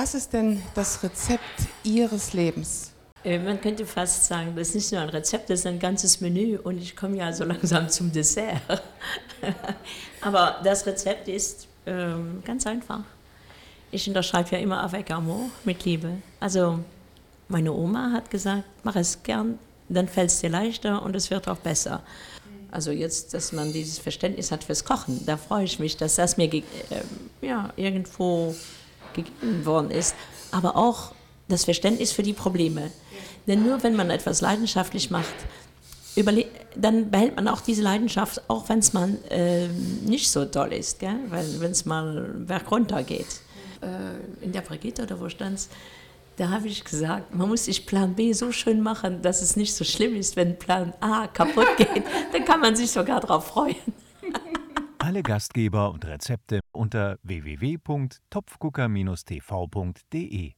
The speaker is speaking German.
Was ist denn das Rezept Ihres Lebens? Äh, man könnte fast sagen, das ist nicht nur ein Rezept, das ist ein ganzes Menü und ich komme ja so langsam zum Dessert. Aber das Rezept ist ähm, ganz einfach. Ich unterschreibe ja immer avec amour, mit Liebe. Also meine Oma hat gesagt, mach es gern, dann fällt es dir leichter und es wird auch besser. Also jetzt, dass man dieses Verständnis hat fürs Kochen, da freue ich mich, dass das mir äh, ja, irgendwo gegeben worden ist. Aber auch das Verständnis für die Probleme. Denn nur wenn man etwas leidenschaftlich macht, dann behält man auch diese Leidenschaft, auch wenn es mal äh, nicht so toll ist, wenn es mal bergunter geht. Äh, in der Brigitte oder wo stand es, da habe ich gesagt, man muss sich Plan B so schön machen, dass es nicht so schlimm ist, wenn Plan A kaputt geht. Dann kann man sich sogar darauf freuen. Alle Gastgeber und Rezepte unter www.topfgucker-tv.de